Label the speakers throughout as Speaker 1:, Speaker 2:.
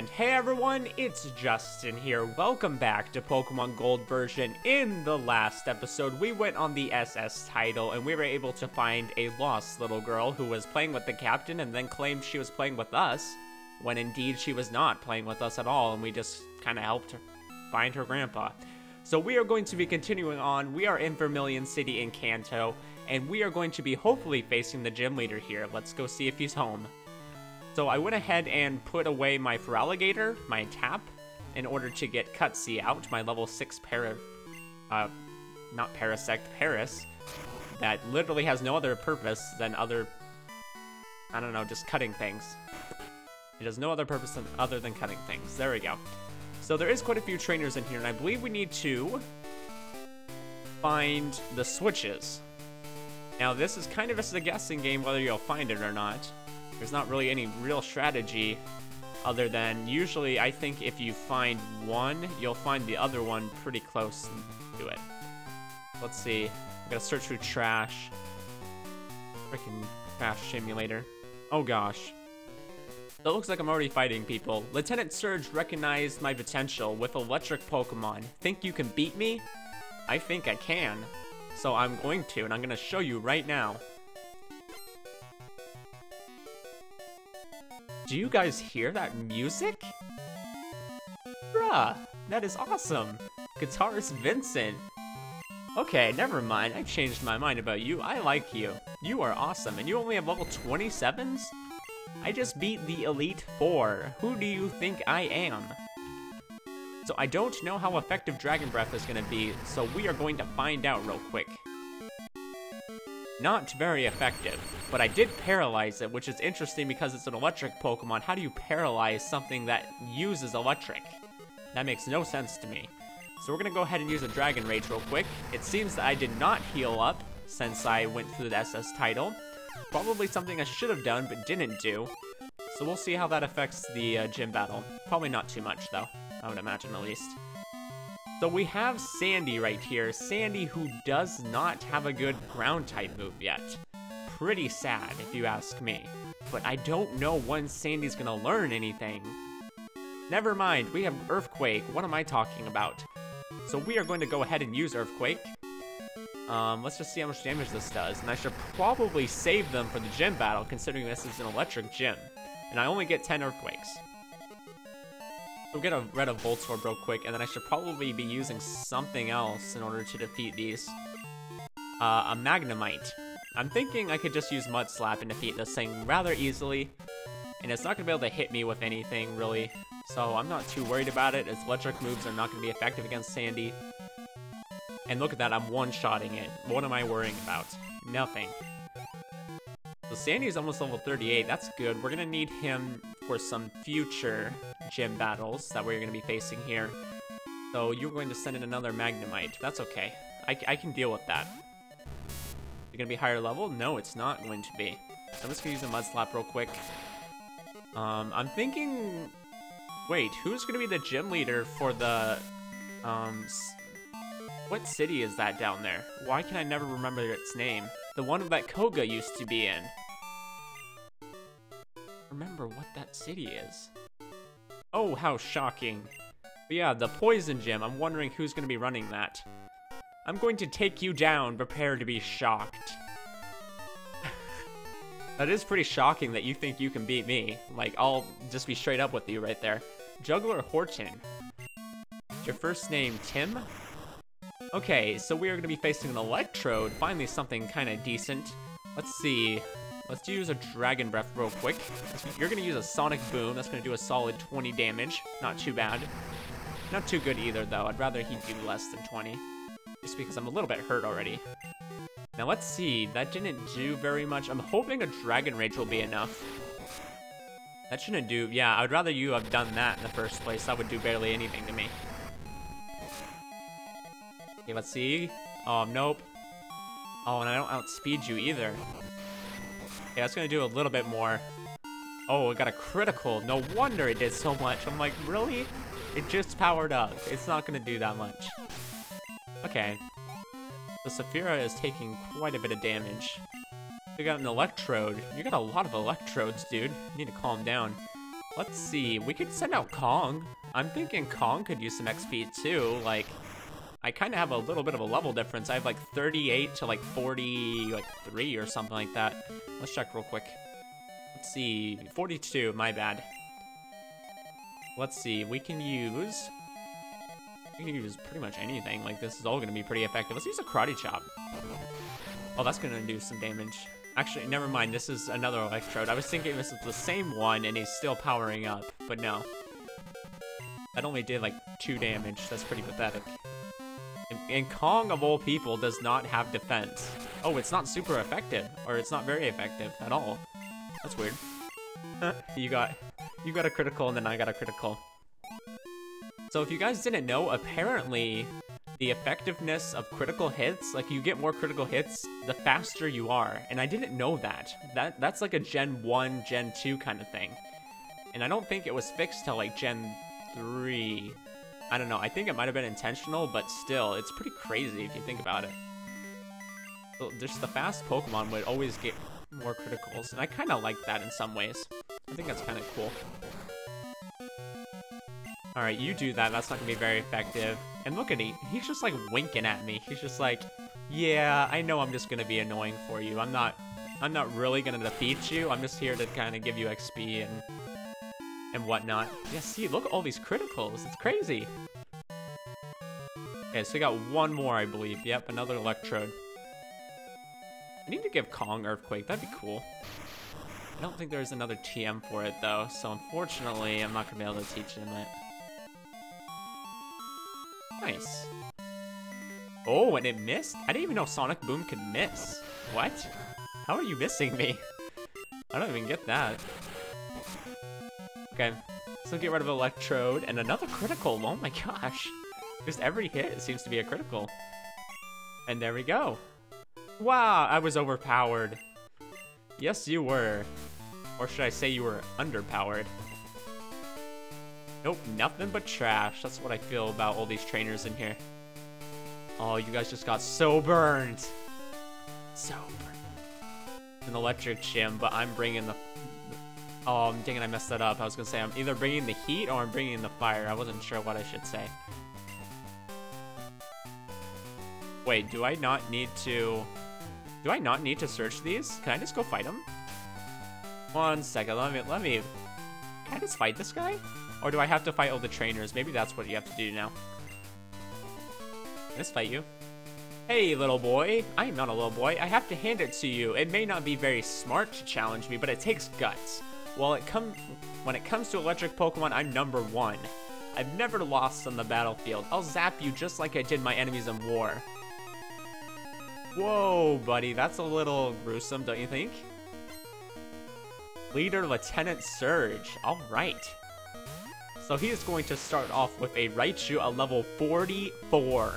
Speaker 1: And hey everyone, it's Justin here. Welcome back to Pokemon Gold version. In the last episode, we went on the SS Tidal and we were able to find a lost little girl who was playing with the captain and then claimed she was playing with us, when indeed she was not playing with us at all and we just kind of helped her find her grandpa. So we are going to be continuing on. We are in Vermilion City in Kanto, and we are going to be hopefully facing the gym leader here. Let's go see if he's home. So I went ahead and put away my Feraligatr, my tap, in order to get Cutsy out, my level 6 para... Uh, not Parasect, Paras, that literally has no other purpose than other... I don't know, just cutting things. It has no other purpose than, other than cutting things. There we go. So there is quite a few trainers in here, and I believe we need to find the switches. Now, this is kind of just a guessing game whether you'll find it or not. There's not really any real strategy other than usually I think if you find one, you'll find the other one pretty close to it. Let's see. I'm gonna search through trash. Freaking trash simulator. Oh gosh. It looks like I'm already fighting people. Lieutenant Surge recognized my potential with electric Pokemon. Think you can beat me? I think I can. So I'm going to, and I'm gonna show you right now. Do you guys hear that music? Bruh, that is awesome. Guitarist Vincent. Okay, never mind. I changed my mind about you. I like you. You are awesome, and you only have level 27s? I just beat the Elite Four. Who do you think I am? So I don't know how effective Dragon Breath is going to be, so we are going to find out real quick. Not very effective, but I did paralyze it, which is interesting because it's an electric Pokemon. How do you paralyze something that uses electric? That makes no sense to me. So we're gonna go ahead and use a Dragon Rage real quick. It seems that I did not heal up since I went through the SS Tidal. Probably something I should have done, but didn't do. So we'll see how that affects the uh, gym battle. Probably not too much, though. I would imagine, at least. So we have Sandy right here. Sandy who does not have a good ground type move yet. Pretty sad if you ask me. But I don't know when Sandy's gonna learn anything. Never mind, we have Earthquake. What am I talking about? So we are going to go ahead and use Earthquake. Um, let's just see how much damage this does. And I should probably save them for the gym battle, considering this is an electric gym. And I only get 10 Earthquakes. We'll get a red of Voltorb real quick, and then I should probably be using something else in order to defeat these. Uh, a Magnemite. I'm thinking I could just use Mud Slap and defeat this thing rather easily. And it's not going to be able to hit me with anything, really. So I'm not too worried about it, as electric moves are not going to be effective against Sandy. And look at that, I'm one-shotting it. What am I worrying about? Nothing. So Sandy's almost level 38, that's good. We're going to need him for some future gym battles that we're going to be facing here. So you're going to send in another Magnemite. That's okay. I, I can deal with that. You're going to be higher level? No, it's not going to be. I'm just going to use a Mud Slap real quick. Um, I'm thinking... Wait, who's going to be the gym leader for the... Um, what city is that down there? Why can I never remember its name? The one that Koga used to be in. Remember what that city is. Oh, how shocking. But yeah, the Poison Gym, I'm wondering who's going to be running that. I'm going to take you down, prepare to be shocked. that is pretty shocking that you think you can beat me. Like, I'll just be straight up with you right there. Juggler Horton. Is your first name Tim? Okay, so we are going to be facing an Electrode, finally something kind of decent. Let's see. Let's use a Dragon Breath real quick. You're to use a Sonic Boom. That's to do a solid 20 damage. Not too bad. Not too good either, though. I'd rather he do less than 20. Just because I'm a little bit hurt already. Now, let's see. That didn't do very much. I'm hoping a Dragon Rage will be enough. That shouldn't do... Yeah, I would rather you have done that in the first place. That would do barely anything to me. Okay, let's see. Oh, nope. Oh, and I don't outspeed you either. Okay, that's gonna do a little bit more. Oh, it got a critical. No wonder it did so much. I'm like, really? It just powered up. It's not gonna do that much. Okay. The Saphira is taking quite a bit of damage. You got an Electrode. You got a lot of Electrodes, dude. You need to calm down. Let's see, we could send out Kong. I'm thinking Kong could use some XP too, like, I kind of have a little bit of a level difference. I have like 38 to like 40, like 3 or something like that. Let's check real quick. Let's see, 42, my bad. Let's see, we can use... We can use pretty much anything. Like, this is all going to be pretty effective. Let's use a Karate Chop. Oh, that's going to do some damage. Actually, never mind. This is another Electrode. I was thinking this is the same one, and he's still powering up. But no. That only did, like, two damage. That's pretty pathetic. And, Kong, of all people, does not have defense. Oh, it's not super effective. Or it's not very effective at all. That's weird. you got you got a critical and then I got a critical. So if you guys didn't know, apparently the effectiveness of critical hits, like you get more critical hits the faster you are. And I didn't know that. That That's like a Gen 1, Gen 2 kind of thing. And I don't think it was fixed till like Gen 3. I don't know, I think it might have been intentional, but still, it's pretty crazy if you think about it. Just the fast Pokemon would always get more criticals, and I kind of like that in some ways. I think that's kind of cool. Alright, you do that. That's not to be very effective. And look at him. He's just, like, winking at me. He's just like, yeah, I know I'm just to be annoying for you. I'm not... I'm not really to defeat you. I'm just here to kind of give you XP and and whatnot. Yeah, see, look at all these criticals. It's crazy. Okay, so we got one more, I believe. Yep, another Electrode. I need to give Kong Earthquake. That'd be cool. I don't think there's another TM for it, though, so unfortunately, I'm not going to be able to teach him it. Nice. Oh, and it missed? I didn't even know Sonic Boom could miss. What? How are you missing me? I don't even get that. Okay, so get rid of Electrode and another critical. Oh my gosh. Just every hit seems to be a critical. And there we go. Wow, I was overpowered. Yes, you were. Or should I say you were underpowered? Nope, nothing but trash. That's what I feel about all these trainers in here. Oh, you guys just got so burned. So burned. An electric gym, but I'm bringing the Oh, dang it, I messed that up. I was gonna say I'm either bringing the heat or I'm bringing the fire. I wasn't sure what I should say. Wait, do I not need to... Do I not need to search these? Can I just go fight them? One second, let me... Let me... Can I just fight this guy? Or do I have to fight all the trainers? Maybe that's what you have to do now. Let's fight you. Hey, little boy. I am not a little boy. I have to hand it to you. It may not be very smart to challenge me, but it takes guts. Well, it come when it comes to electric Pokemon, I'm number one. I've never lost on the battlefield. I'll zap you just like I did my enemies in war. Whoa, buddy, that's a little gruesome, don't you think? Leader Lieutenant Surge. Alright. So he is going to start off with a Raichu at level 44.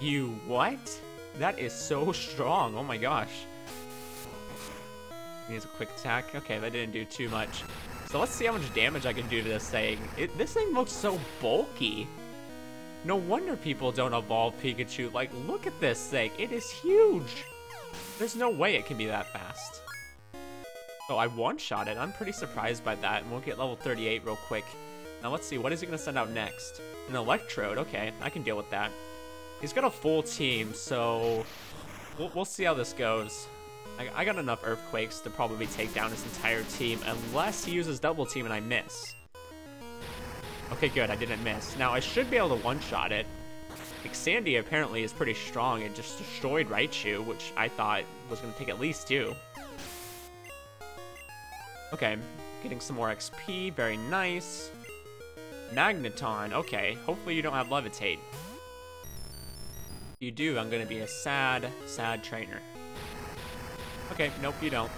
Speaker 1: You what? That is so strong. Oh my gosh. Needs a quick attack. Okay, that didn't do too much. So let's see how much damage I can do to this thing. It, this thing looks so bulky. No wonder people don't evolve Pikachu. Like, look at this thing. It is huge. There's no way it can be that fast. Oh, I one-shot it. I'm pretty surprised by that. And we'll get level 38 real quick. Now let's see. What is he going to send out next? An Electrode. Okay, I can deal with that. He's got a full team, so we'll, we'll see how this goes. I, I got enough Earthquakes to probably take down his entire team, unless he uses Double Team and I miss. Okay, good, I didn't miss. Now, I should be able to one-shot it. Sandy apparently is pretty strong. It just destroyed Raichu, which I thought was going to take at least two. Okay, getting some more XP, very nice. Magneton, okay, hopefully you don't have Levitate. If you do, I'm going to be a sad, sad trainer. Okay, nope, you don't.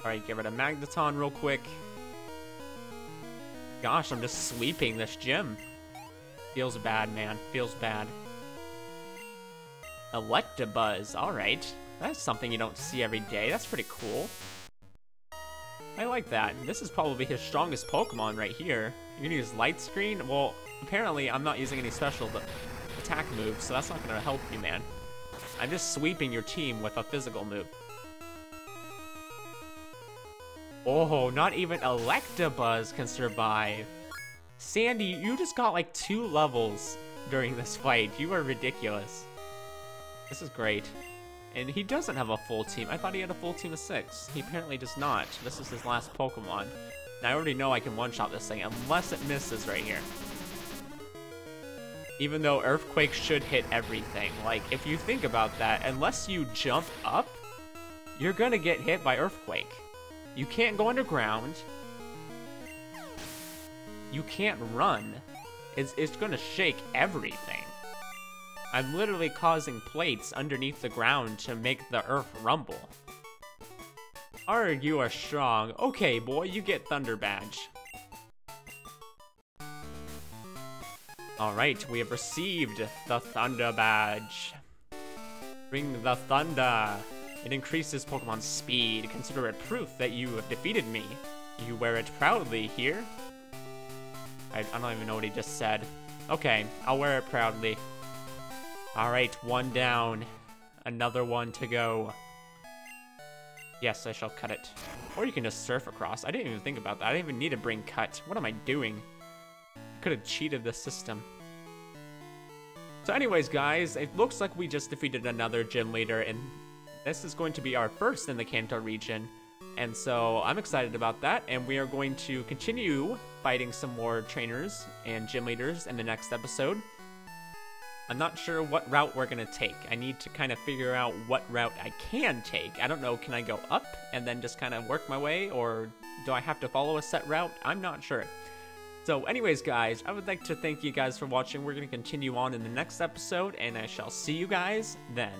Speaker 1: Alright, get rid of Magneton real quick. Gosh, I'm just sweeping this gym. Feels bad, man. Feels bad. Electabuzz, alright. That's something you don't see every day. That's pretty cool. I like that. This is probably his strongest Pokemon right here. You're gonna use Light Screen? Well, apparently I'm not using any special attack moves, so that's not gonna help you, man. I'm just sweeping your team with a physical move. Oh, not even Electabuzz can survive. Sandy, you just got like two levels during this fight. You are ridiculous. This is great. And he doesn't have a full team. I thought he had a full team of six. He apparently does not. This is his last Pokemon. And I already know I can one-shot this thing unless it misses right here. Even though Earthquake should hit everything. Like, if you think about that, unless you jump up, you're gonna get hit by Earthquake. You can't go underground. You can't run. It's, it's gonna shake everything. I'm literally causing plates underneath the ground to make the earth rumble. Arg, you are strong. Okay, boy, you get Thunder Badge. Alright, we have received the Thunder Badge. Bring the Thunder. It increases Pokemon's speed. Consider it proof that you have defeated me. You wear it proudly here. I, I don't even know what he just said. Okay, I'll wear it proudly. Alright, one down. Another one to go. Yes, I shall cut it. Or you can just surf across. I didn't even think about that. I didn't even need to bring cut. What am I doing? Could have cheated the system. So anyways, guys, it looks like we just defeated another gym leader, and this is going to be our first in the Kanto region. And so I'm excited about that, and we are going to continue fighting some more trainers and gym leaders in the next episode. I'm not sure what route we're gonna take. I need to kind of figure out what route I can take. I don't know, can I go up and then just kind of work my way, or do I have to follow a set route? I'm not sure. So anyways, guys, I would like to thank you guys for watching. We're gonna continue on in the next episode, and I shall see you guys then.